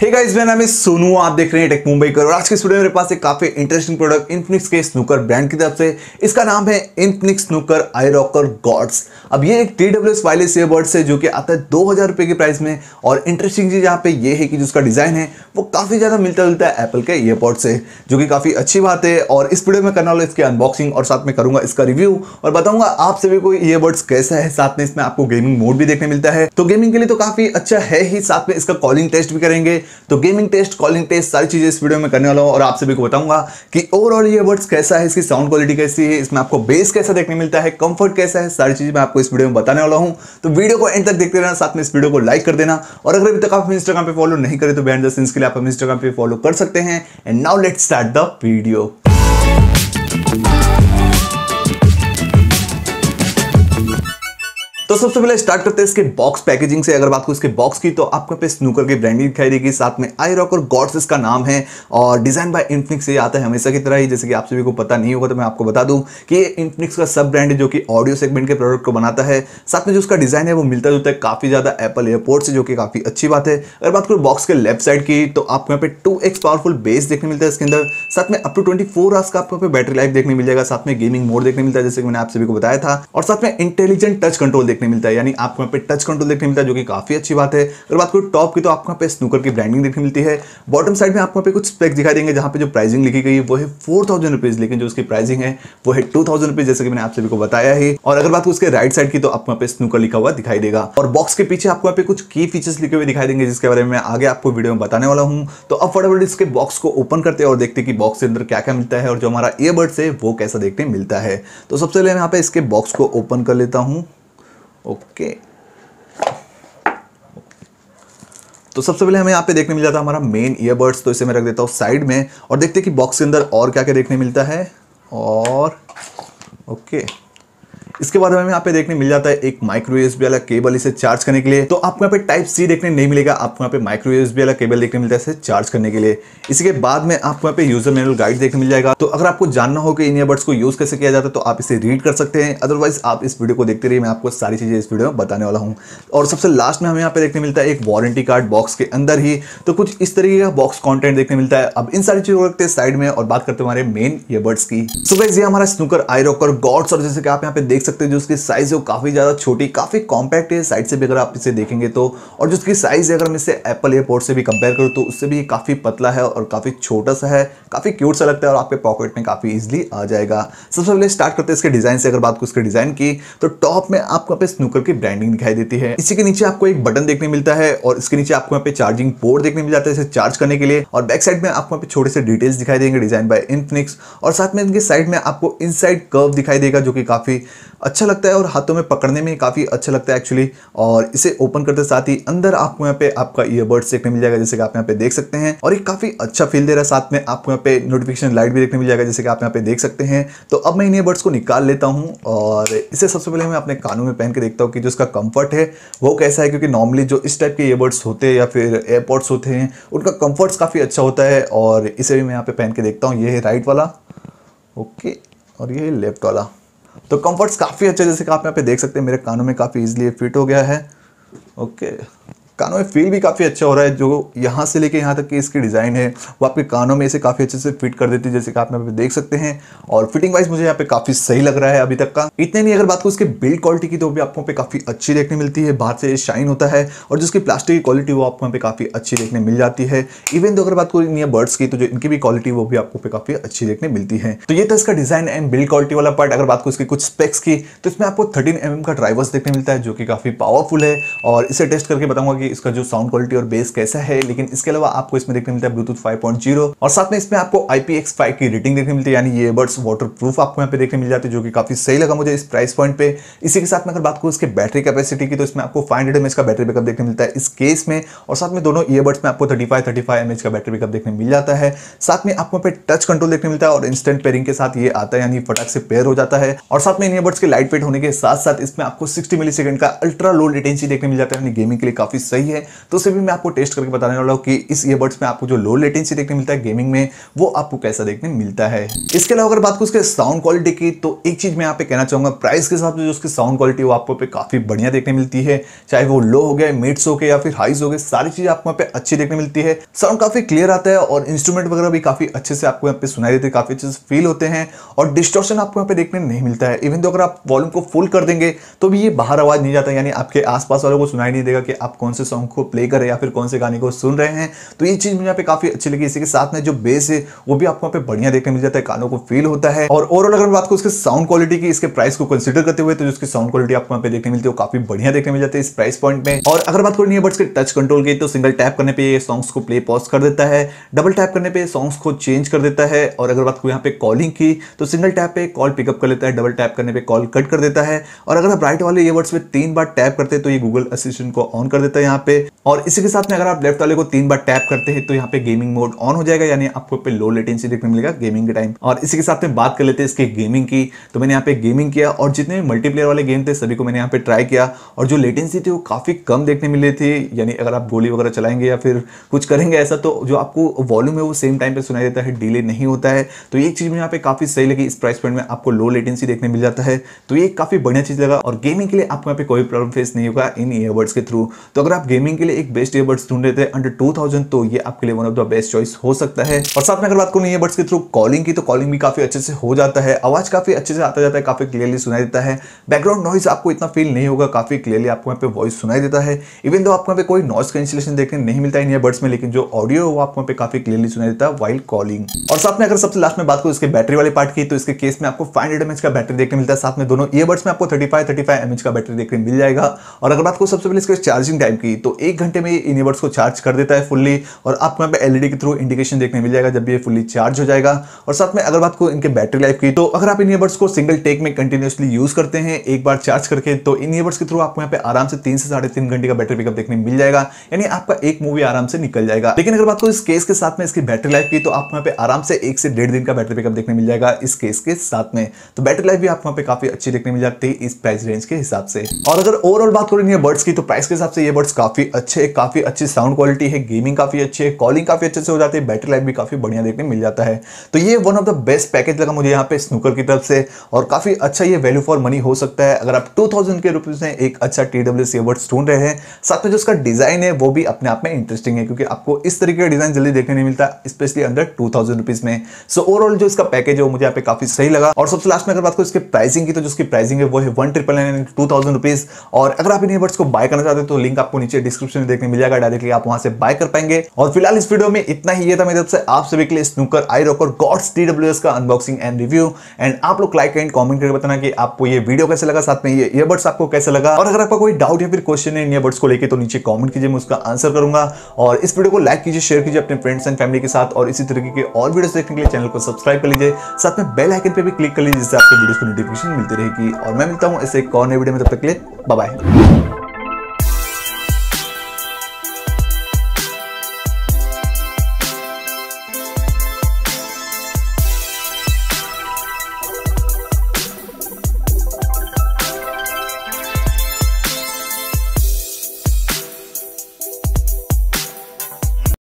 Hey guys मेरा नाम सोनू, आप देख रहे हैं टेक मुंबई कर और आज के में मेरे पास एक काफ़ी इंटरेस्टिंग प्रोडक्ट इन्फिनिक्स के स्नूकर ब्रांड की तरफ़ से। इसका नाम है Infinix Snokor i rocker gods अब ये एक T W S wireless earbuds है जो कि आता है दो हज़ार रुपए के प्राइस में। और इंटरेस्टिंग चीज़ यहाँ पे ये है कि जो उसका डिज़ाइन है, वो काफ़ी ज़्यादा मिलता जुलता है एप्पल के ईयरपॉड से, जो कि काफ़ी अच्छी बात है। और इस वीडियो में करने वाला इसकी अनबॉक्सिंग और साथ में करूँगा इसका रिव्यू और बताऊँगा आप सभी को ईयरबड्स कैसा है, साथ में इसमें आपको गेमिंग मोड भी देखने मिलता है। तो गेमिंग के लिए तो काफ़ी अच्छा है ही, साथ में इसका कॉलिंग टेस्ट भी करेंगे। तो गेमिंग टेस्ट कॉलिंग टेस्ट सारी चीज़ें इस वीडियो में करने वाला हूँ और आप सभी को बताऊँगा कि ओवरऑल ईयरबड्स कैसा है, इसकी साउंड क्वालिटी कैसी है, इसमें आपको बेस कैसा देखने मिलता है कंफर्ट कैसा है, सारी चीज़ें मैं आपको इस वीडियो में बताने वाला हूँ। तो वीडियो को एंड तक देखते रहना, साथ में इस वीडियो को लाइक कर देना और अगर अभी तक आप इंस्टाग्राम पर फॉलो नहीं करें तो सीन्स के लिए आप इंस्टाग्राम पे फॉलो कर सकते हैं। And now let start the video तो सबसे पहले स्टार्ट करते हैं इसके बॉक्स पैकेजिंग से। अगर बात करूँ इसके बॉक्स की तो आपको पे स्नूकर की ब्रांडिंग दिखाई देगी। साथ में आई रॉक और गॉड्स इसका नाम है। और डिज़ाइन बाय इन्फिनिक्स से आता है हमेशा की तरह ही। जैसे कि आप सभी को पता नहीं होगा तो मैं आपको बता दूँ कि ये इन्फिनिक्स का सब ब्रांड है जो कि ऑडियो सेगमेंट के प्रोडक्ट को बनाता है। साथ में जो उसका डिज़ाइन है, वो मिलता जुलता है काफ़ी ज़्यादा एप्पल एयरपोर्ट से, जो कि काफ़ी अच्छी बात है। अगर बात करूँ बॉक्स के लेफ़्ट साइड की तो आपको यहाँ पे टू पावरफुल बेस देखने मिलता है इसके अंदर। साथ में up to twenty four hours का आपको बैटरी लाइफ देखने मिल जाएगा। साथ में गेमिंग मोड देखने मिलता है, जैसे कि मैंने आप सभी को बताया था। और साथ में इंटेलिजेंट टच कंट्रोल देखने मिलता है। यानी आपको यहाँ पे टच कंट्रोल देखने मिलता है, जो कि काफ़ी अच्छी बात है। अगर बात करूँ टॉप की तो आपको यहाँ पे स्नूकर की ब्रांडिंग देखने मिलती है। बॉटम साइड में आपको यहाँ पे कुछ स्पेक्स दिखाई देंगे, जहाँ पे जो प्राइसिंग लिखी गई है, वो है फोर थाउज़ेंड रुपीज़ लेकिन जो उसकी प्राइसिंग है, वो है टू थाउज़ेंड रुपीज़ जैसे कि मैंने आप सभी को बताया है। और अगर बात उसके राइट साइड की तो आपको यहाँ पे स्नूकर लिखा हुआ दिखाई देगा। और बॉक्स के पीछे आपको यहाँ पे कुछ की फीचर्स लिखे हुए दिखाई देंगे, जिसके बारे में आगे आपको वीडियो में बताने वाला हूँ। तो अब फटाफट इसके बॉक्स को ओपन करते हैं और देखते हैं कि बॉक्स के अंदर क्या क्या मिलता है, और जो हमारा ईयरबड्स है, वो कैसा देखने मिलता है। तो सबसे पहले मैं यहाँ पे इसके बॉक्स को ओपन कर लेता हूँ। ओके। तो सबसे पहले हमें यहाँ पे देखने मिल जाता है हमारा मेन ईयरबड्स तो इसे मैं रख देता हूँ साइड में और देखते हैं कि बॉक्स के अंदर और क्या क्या देखने मिलता है। और, ओके। इसके बाद हमें यहाँ पे देखने मिल जाता है एक माइक्रो यूएसबी वाला केबल इसे चार्ज करने के लिए। तो आपको यहाँ पे टाइप सी देखने नहीं मिलेगा, आपको यहाँ पे माइक्रो यूएसबी वाला केबल देखने मिलता है इसे चार्ज करने के लिए। इसके बाद में आपको यहाँ पे यूज़र मैनुअल गाइड देखने मिल जाएगा। तो अगर आपको जानना हो कि इन ईयरबड्स को यूज़ कैसे किया जाता है तो आप इसे रीड कर सकते हैं। अदरवाइज़ आप इस वीडियो को देखते रहिए, मैं आपको सारी चीज़ें इस वीडियो में बताने वाला हूँ। और सबसे लास्ट में हमें यहाँ पे देखने मिलता है एक वारंटी कार्ड बॉक्स के अंदर ही। तो कुछ इस तरीके का बॉक्स कॉन्टेंट देखने मिलता है। अब इन सारी चीज़ों को रखते हैं साइड में और बात करते हैं हमारे मेन ईयरबड्स की। सो ये हमारा स्नूकर आई रॉकर गॉड्स और जैसे कि आप यहाँ पे देख सकते हैं, जो उसकी साइज़ साइज़ है वो काफ़ी ज़्यादा छोटी, काफ़ी कॉम्पैक्ट है साइड से भी अगर आप इसे देखेंगे तो। और जो उसकी साइज़ है, अगर मैं इसे एप्पल एयरपोर्ट से भी कंपेयर करूँ तो उससे भी काफ़ी पतला है और काफ़ी छोटा सा है, काफ़ी क्यूट सा लगता है और आपके पॉकेट में काफ़ी ईजिली आ जाएगा। सबसे पहले स्टार्ट करते हैं इसके डिज़ाइन से, अगर बात करूँ इसके डिज़ाइन की तो टॉप में आपको यहाँ पे स्नूकर की ब्रांडिंग दिखाई देती है। इसी के नीचे आपको एक बटन देखने मिलता है और इसके नीचे आपको यहाँ पे चार्जिंग पोर्ट देखने मिल जाता है इसे चार्ज करने के लिए। और बैक साइड में आपको यहाँ पे छोटे से डिटेल्स दिखाई देंगे डिज़ाइन बाय इन्फिनिक्स और साथ में इनके साइड में आपको इनसाइड कर्व दिखाई देगा, जो कि काफ़ी अच्छा लगता है और हाथों में पकड़ने में काफ़ी अच्छा लगता है एक्चुअली और इसे ओपन करते साथ ही अंदर आपको यहाँ पे आपका ईयरबड्स देखने मिल जाएगा, जैसे कि आप यहाँ पे देख सकते हैं। और एक काफ़ी अच्छा फील दे रहा है साथ में, आपको यहाँ पे नोटिफिकेशन लाइट भी देखने मिल जाएगा, जैसे कि आप यहाँ पे देख सकते हैं। तो अब मैं इन ईयरबड्स को निकाल लेता हूँ और इसे सबसे पहले मैं अपने कानों में पहन के देखता हूँ कि जो इसका कंफर्ट है, वो कैसा है। क्योंकि नॉर्मली जो इस टाइप के ईयरबड्स होते हैं या फिर एयरपोर्ट्स होते हैं, उनका कंफर्ट्स काफ़ी अच्छा होता है। और इसे भी मैं यहाँ पे पहन के देखता हूँ। ये है राइट वाला। ओके और ये है लेफ़्ट वाला। तो कंफर्ट्स काफ़ी अच्छे, जैसे कि आप यहाँ पे देख सकते हैं, मेरे कानों में काफ़ी इजीली फिट हो गया है। ओके कानों में फील भी काफ़ी अच्छा हो रहा है, जो यहाँ से लेके यहाँ तक की इसकी डिज़ाइन है, वो आपके कानों में इसे काफ़ी अच्छे से फिट कर देती है, जैसे कि आप यहाँ पे देख सकते हैं। और फिटिंग वाइज मुझे यहाँ पे काफ़ी सही लग रहा है अभी तक का। इतने नहीं, अगर बात करूँ उसके बिल्ड क्वालिटी की तो भी आपको पे काफ़ी अच्छी देखने मिलती है, बाहर से शाइन होता है, और जिसकी प्लास्टिक की क्वालिटी वो आपको यहाँ पे काफ़ी अच्छी देखने मिल जाती है। इवन तो अगर बात करूँ इन बर्ड्स की तो जो इनकी भी क्वालिटी वो भी आपको पे काफ़ी अच्छी देखने मिलती है। तो ये था इसका डिज़ाइन एंड बिल्ड क्वालिटी वाला पार्ट अगर बात करूँ इसकी कुछ स्पेक्स की तो इसमें आपको थर्टीन एम का ड्राइवर्स देखने मिलता है, जो कि काफ़ी पावरफुल है। और इसे टेस्ट करके बताऊँगा कि इसका जो साउंड क्वालिटी और बेस कैसा है, लेकिन इसके अलावा आपको इसमें देखने मिलता है ब्लूटूथ 5.0 और साथ में इसमें आपको IPX5 की रेटिंग देखने मिलती है, यानी ये बर्ड्स वाटर प्रूफ आपको यहाँ पे देखने मिल जाती है, जो कि काफ़ी सही लगा मुझे इस प्राइस पॉइंट पे। इसी के साथ में अगर बात करूँ इसके बैटरी कैपेसिटी की तो इसमें आपको फाइव हंड्रेड का बैटरी बैकअप देखने मिलता है इस केस में, और साथ में दोनों ईयरबड्स में आपको थर्टी फाइव थर्टी फाइव का बैटरी बैकअप देखने मिल जाता है। साथ में आपको पे टच कंट्रोल देखने मिलता है और इंस्टेंट पेयरिंग के साथ ये आता है, यानी फटाक से पेयर हो जाता है। और साथ में इन ईयरबड्स के लाइट वेट होने के साथ साथ इसमें आपको सिक्सटी मिली का अल्ट्रा लो लेटेंसी देखने मिल जाता है, यानी गेमिंग के लिए काफ़ी सही सही है। तो उसे भी मैं आपको टेस्ट करके बताने वाला हूँ कि इस ईयरबड्स में आपको जो लो लेटेंसी देखने मिलता है गेमिंग में, वो आपको कैसा देखने मिलता है। इसके अलावा अगर बात करूँ उसके साउंड क्वालिटी की तो एक चीज़ मैं यहाँ पे कहना चाहूँगा प्राइस के हिसाब से जो उसकी साउंड क्वालिटी वो आपको पे काफ़ी बढ़िया देखने मिलती है। चाहे वो लो हो गया मिड्स हो गए या फिर हाइज हो गए, सारी चीज़ें आपको यहाँ पे अच्छी देखने मिलती है। साउंड काफ़ी क्लियर आता है और इंस्ट्रूमेंट वगैरह भी काफ़ी अच्छे से आपको यहाँ पे सुनाई देते हैं, काफ़ी अच्छे फील होते हैं और डिस्टोर्शन आपको यहाँ पे देखने नहीं मिलता है। इवन तो अगर आप वॉल्यूम को फुल कर देंगे तो भी ये बाहर आवाज़ नहीं जाता, यानी आपके आसपास वालों को सुनाई नहीं देगा कि आप कौन से सॉन्ग को प्ले कर रहे हैं या फिर कौन से गाने को सुन रहे हैं तो ये चीज़ मुझे यहाँ पे काफ़ी अच्छी लगी। इसी के साथ में जो बेस है, वो भी आपको यहाँ पे बढ़िया देखने मिल जाता है, कानों को फील होता है। और ओवरऑल अगर बात करूँ उसके साउंड क्वालिटी की, इसके प्राइस को कंसिडर करते हुए तो जो उसकी साउंड क्वालिटी आपको यहाँ पे देखने मिलती है, वो काफ़ी बढ़िया देखने मिल जाती है इस प्राइस पॉइंट में। और अगर बात करें बट्स के टच कंट्रोल की तो सिंगल टैप करने पे सॉन्ग्स को प्ले पॉज कर देता है। डबल टैप करने पे सॉन्ग्स को चेंज कर देता है। और अगर बात करूँ यहाँ पे कॉलिंग की तो सिंगल टैप पे कॉल पिकअप कर लेता है डबल टैप करने पे कॉल कट कर देता है। और अगर आप राइट वाले ईयरबड्स में तीन बार टैप करते हैं तो ये गूगल असिस्टेंट को ऑन कर देता है। यहाँ पे। और इसी के साथ में अगर आप लेफ़्ट वाले को तीन बार टैप करते हैं तो यहाँ पे गेमिंग मोड ऑन हो जाएगा, यानी आपको पे लो लेटेंसी देखने मिलेगा गेमिंग के टाइम और इसी के साथ में बात कर लेते हैं इसके गेमिंग की। तो मैंने यहाँ पे गेमिंग किया, और जितने भी मल्टीप्लेयर वाले गेम थे, सभी को मैंने यहाँ पे ट्राई किया। और जो लेटेंसी थी, वो काफ़ी कम देखने मिली थी। यानी अगर आप गोली वगैरह चलाएँगे या फिर कुछ करेंगे ऐसा तो जो आपको वॉल्यूम है, वो सेम टाइम पे सुनाई देता है डिले नहीं होता है। तो ये चीज़ मुझे यहाँ पे काफ़ी सही लगी, इस प्राइस पॉइंट में आपको लो लेटेंसी देखने मिल जाता है। तो ये काफ़ी बढ़िया चीज़ लगा, और गेमिंग के लिए आपको यहाँ पे कोई प्रॉब्लम फेस नहीं होगा इन ईयरबड्स के थ्रू तो अगर गेमिंग के लिए एक बेस्ट ईयरबड्स ढूंढ रहे थे अंडर टू तो ये आपके लिए one of the best choice हो सकता है। और साथ में अगर बात करूँ ईयरबड्स के थ्रू कॉलिंग की तो कॉलिंग भी काफ़ी अच्छे से हो जाता है। आवाज़ काफ़ी अच्छे से आता जाता है, काफ़ी क्लियरली सुनाई देता है। बैकग्राउंड नॉइज़ आपको इतना फील नहीं होगा, काफ़ी क्लियरली आपको यहाँ पे वॉइस सुनाई देता है। इवन दो आपको यहाँ पे कोई नॉइस कैंसिलेशन देखने नहीं मिलता है ईयरबड्स में, लेकिन जो ऑडियो है वो आपको यहाँ पे काफ़ी क्लियरली सुनाई देता है वाइल कॉलिंग और साथ में अगर सबसे लास्ट में बात करूँ इसके बैटरी वाले पार्ट की तो इसके केस में आपको फाइव हंड्रेड का बैटरी देखने मिलता है। साथ में दोनों ईयरबड्स में आपको थर्टी फाइव थर्टी फाइव का बैटरी देखने मिल जाएगा। और अगर बात करूँ सबसे पहले इसके चार्जिंग टाइम की तो एक घंटे में इन ईयरबड्स को चार्ज कर देता है फुल्ली और आपको यहाँ पे एलईडी के थ्रू इंडिकेशन देखने मिल जाएगा जब ये फुल्ली चार्ज हो जाएगा। और साथ में अगर बात करूँ इनके बैटरी लाइफ की तो अगर आप इन को सिंगल टेक में कंटिन्यूसली यूज़ करते हैं, एक बार चार्ज करके तो इन के थ्रू आपको यहाँ पे आराम से तीन से साढ़े तीन घंटे का बैटरी पिकअप देखने मिल जाएगा। यानी आपका एक मूवी आराम से निकल जाएगा। लेकिन अगर बात करूँ इस केस के साथ में इसकी बैटरी लाइफ की तो आपको यहाँ पे आराम से एक से डेढ़ दिन का बैटरी पिकअप देखने मिल जाएगा इस केस के साथ में। तो बैटरी लाइफ भी आपको यहाँ पे काफ़ी अच्छी देखने मिल जाती है इस प्राइस रेंज के हिसाब से। और अगर ओवरऑल बात करें बर्ड्स की तो प्राइस के हिसाब से ये बर्ड्स काफ़ी अच्छे, काफ़ी अच्छी साउंड क्वालिटी है गेमिंग काफ़ी अच्छी है कॉलिंग काफ़ी अच्छे से हो जाती है बैटरी लाइफ भी काफ़ी बढ़िया देखने मिल जाता है। तो ये one of the best package लगा मुझे यहाँ पे स्नूकर की तरफ़ से और काफ़ी अच्छा ये वैल्यू फॉर मनी हो सकता है। अगर आप टू थाउज़ेंड के रुपीज़ में एक अच्छा टी डब्ल्यू सी ढूंढ रहे हैं, साथ में जो उसका डिज़ाइन है, वो भी अपने आप में इंटरेस्टिंग है, क्योंकि आपको इस तरीके का डिज़ाइन जल्दी देखने नहीं मिलता स्पेशली अंडर टू थाउज़ेंड में। सो ओवरऑल जो इसका पैकेज है, वो मुझे यहाँ पे काफ़ी सही लगा। और सबसे लास्ट में अगर बात करूँ इसके प्राइसिंग की तो जो उसकी प्राइसिंग है, वो है one triple nine two thousand rupees और अगर आप इन ईयरबड्स को बाय करना चाहते हो तो लिंक आपको नीचे डिस्क्रिप्शन में देखने मिल जाएगा डायरेक्टली आप वहाँ से बाय कर पाएँगे। और फ़िलहाल इस वीडियो में इतना ही था मेरी आप सभी के लिए स्नूकर आई रॉक और गॉड्स टी का अनबॉक्सिंग एंड रिव्यू एंड आप लोग लाइक एंड कॉमेंट करके बताना कि आपको ये वीडियो कैसे लगा, साथ में ये ईयरबड्स आपको कैसे लगा। और अगर आपका कोई डाउट या फिर क्वेश्चन है ईयरबड्स को लेकर तो नीचे कॉमेंट कीजिए, मैं उसका आंसर करूँगा। और इस वीडियो को लाइक कीजिए शेयर कीजिए अपने फ्रेंड्स एंड फैमिली के साथ। और इसी तरीके के और वीडियोस देखने के लिए चैनल को सब्सक्राइब कर लीजिए। साथ में बेल आइकन पे भी क्लिक कर लीजिए, जिससे आपको वीडियोस की नोटिफिकेशन मिलती रहेगी। और मैं मिलता हूँ ऐसे एक और नए वीडियो में, तब तक के लिए बाय